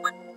What?